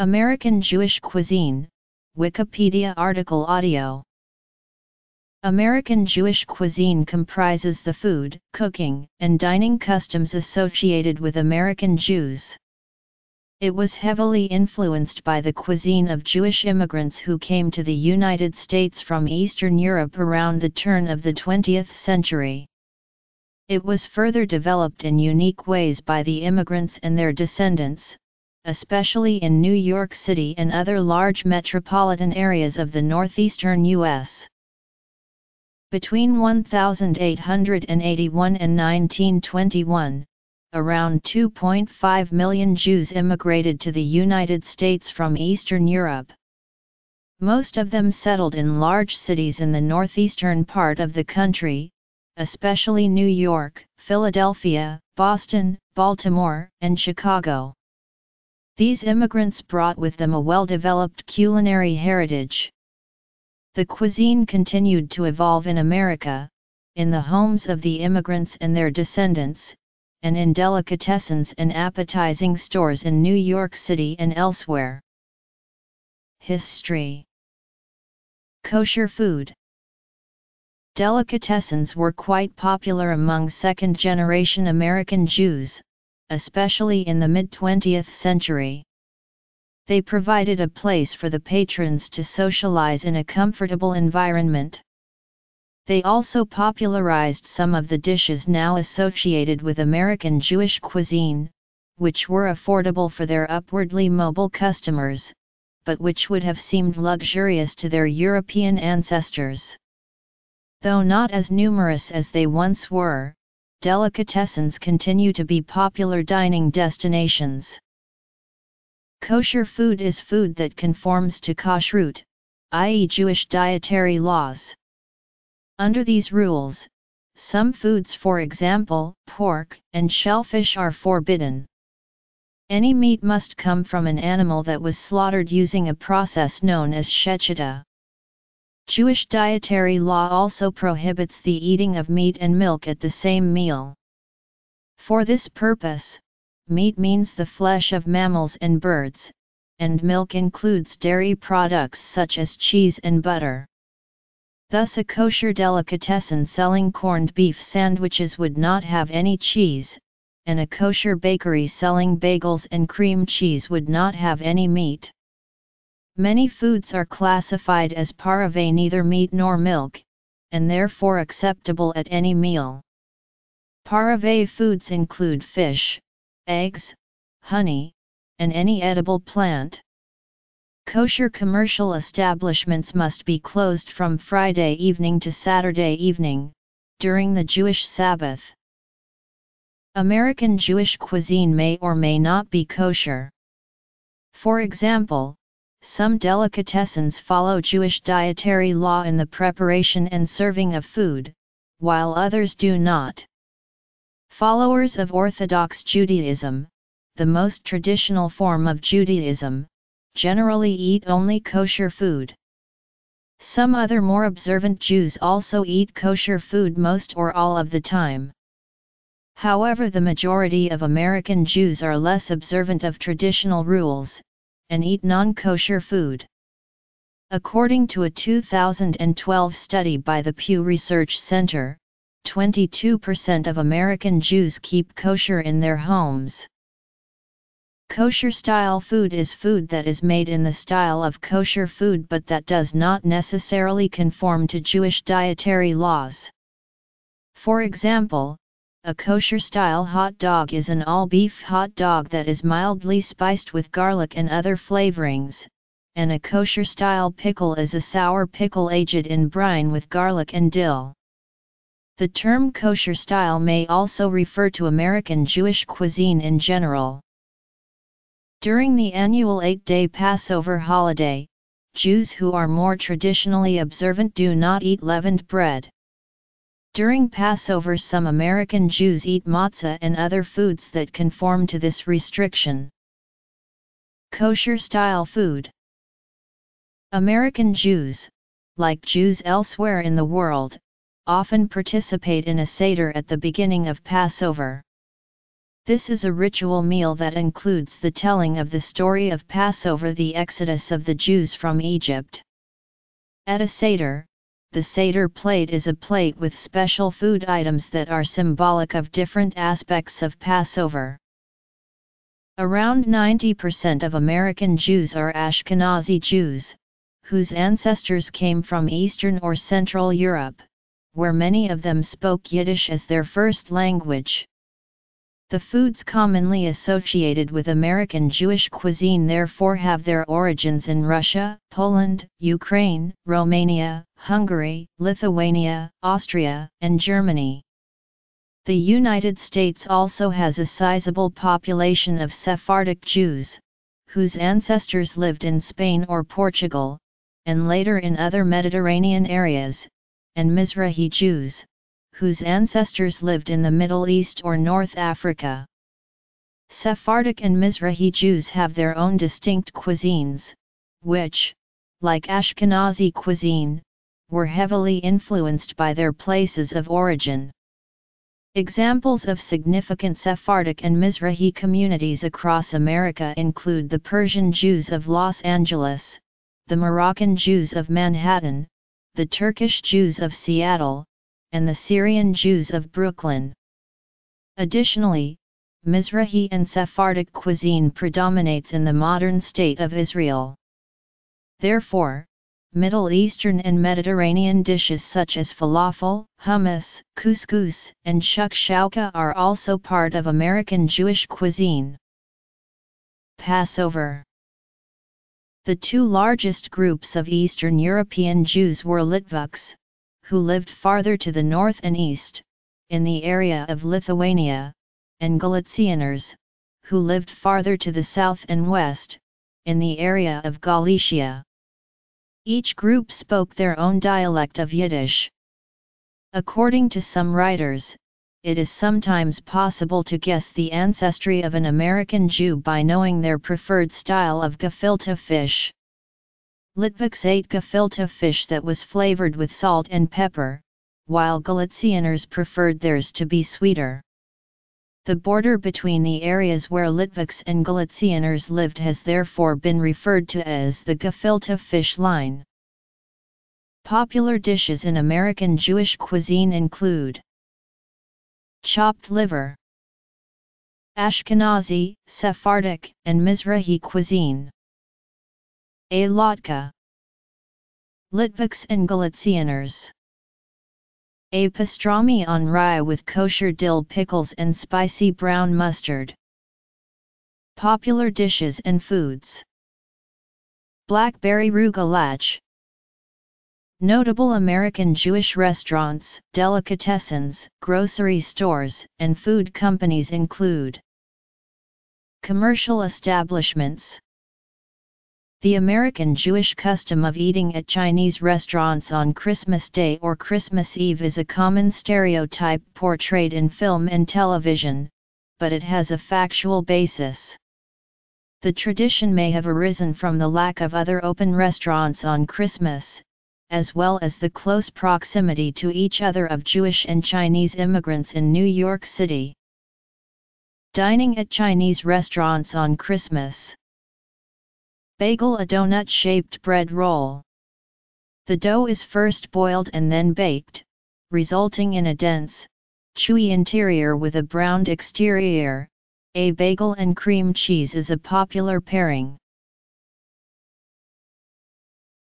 American Jewish cuisine, Wikipedia article audio. American Jewish cuisine comprises the food, cooking, and dining customs associated with American Jews. It was heavily influenced by the cuisine of Jewish immigrants who came to the United States from Eastern Europe around the turn of the 20th century. It was further developed in unique ways by the immigrants and their descendants, especially in New York City and other large metropolitan areas of the northeastern U.S. Between 1881 and 1921, around 2.5 million Jews immigrated to the United States from Eastern Europe. Most of them settled in large cities in the northeastern part of the country, especially New York, Philadelphia, Boston, Baltimore, and Chicago. These immigrants brought with them a well-developed culinary heritage. The cuisine continued to evolve in America, in the homes of the immigrants and their descendants, and in delicatessens and appetizing stores in New York City and elsewhere. History Kosher food Delicatessens were quite popular among second-generation American Jews, especially in the mid-20th century. They provided a place for the patrons to socialize in a comfortable environment. They also popularized some of the dishes now associated with American Jewish cuisine, which were affordable for their upwardly mobile customers, but which would have seemed luxurious to their European ancestors. Though not as numerous as they once were, delicatessens continue to be popular dining destinations. Kosher food is food that conforms to kashrut, i.e. Jewish dietary laws. Under these rules, some foods for example, pork and shellfish are forbidden. Any meat must come from an animal that was slaughtered using a process known as shechita. Jewish dietary law also prohibits the eating of meat and milk at the same meal. For this purpose, meat means the flesh of mammals and birds, and milk includes dairy products such as cheese and butter. Thus a kosher delicatessen selling corned beef sandwiches would not have any cheese, and a kosher bakery selling bagels and cream cheese would not have any meat. Many foods are classified as pareve neither meat nor milk, and therefore acceptable at any meal. Pareve foods include fish, eggs, honey, and any edible plant. Kosher commercial establishments must be closed from Friday evening to Saturday evening, during the Jewish Sabbath. American Jewish cuisine may or may not be kosher. For example, some delicatessens follow Jewish dietary law in the preparation and serving of food, while others do not. Followers of Orthodox Judaism, the most traditional form of Judaism, generally eat only kosher food. Some other more observant Jews also eat kosher food most or all of the time. However the majority of American Jews are less observant of traditional rules, and eat non-kosher food. According to a 2012 study by the Pew Research Center, 22% of American Jews keep kosher in their homes. Kosher-style food is food that is made in the style of kosher food but that does not necessarily conform to Jewish dietary laws. For example, a kosher-style hot dog is an all-beef hot dog that is mildly spiced with garlic and other flavorings, and a kosher-style pickle is a sour pickle aged in brine with garlic and dill. The term kosher style may also refer to American Jewish cuisine in general. During the annual eight-day Passover holiday, Jews who are more traditionally observant do not eat leavened bread. During Passover some American Jews eat matzah and other foods that conform to this restriction. Kosher-style food American Jews, like Jews elsewhere in the world, often participate in a Seder at the beginning of Passover. This is a ritual meal that includes the telling of the story of Passover the exodus of the Jews from Egypt. At a Seder, the Seder plate is a plate with special food items that are symbolic of different aspects of Passover. Around 90% of American Jews are Ashkenazi Jews, whose ancestors came from Eastern or Central Europe, where many of them spoke Yiddish as their first language. The foods commonly associated with American Jewish cuisine therefore have their origins in Russia, Poland, Ukraine, Romania, Hungary, Lithuania, Austria, and Germany. The United States also has a sizable population of Sephardic Jews, whose ancestors lived in Spain or Portugal, and later in other Mediterranean areas, and Mizrahi Jews, whose ancestors lived in the Middle East or North Africa. Sephardic and Mizrahi Jews have their own distinct cuisines, which, like Ashkenazi cuisine, were heavily influenced by their places of origin. Examples of significant Sephardic and Mizrahi communities across America include the Persian Jews of Los Angeles, the Moroccan Jews of Manhattan, the Turkish Jews of Seattle, and the Syrian Jews of Brooklyn. Additionally, Mizrahi and Sephardic cuisine predominates in the modern state of Israel. Therefore, Middle Eastern and Mediterranean dishes such as falafel, hummus, couscous, and shakshuka are also part of American Jewish cuisine. Passover The two largest groups of Eastern European Jews were Litvaks, who lived farther to the north and east, in the area of Lithuania, and Galicianers, who lived farther to the south and west, in the area of Galicia. Each group spoke their own dialect of Yiddish. According to some writers, it is sometimes possible to guess the ancestry of an American Jew by knowing their preferred style of gefilte fish. Litvaks ate gefilte fish that was flavored with salt and pepper, while Galicianers preferred theirs to be sweeter. The border between the areas where Litvaks and Galicianers lived has therefore been referred to as the gefilte fish line. Popular dishes in American Jewish cuisine include Chopped liver Ashkenazi, Sephardic, and Mizrahi cuisine a Latka. Litvaks and Galicianers A pastrami on rye with kosher dill pickles and spicy brown mustard. Popular dishes and foods. Blackberry Rugelach Notable American Jewish restaurants, delicatessens, grocery stores, and food companies include Commercial establishments the American Jewish custom of eating at Chinese restaurants on Christmas Day or Christmas Eve is a common stereotype portrayed in film and television, but it has a factual basis. The tradition may have arisen from the lack of other open restaurants on Christmas, as well as the close proximity to each other of Jewish and Chinese immigrants in New York City. Dining at Chinese restaurants on Christmas Bagel a donut-shaped bread roll. The dough is first boiled and then baked, resulting in a dense, chewy interior with a browned exterior. A bagel and cream cheese is a popular pairing.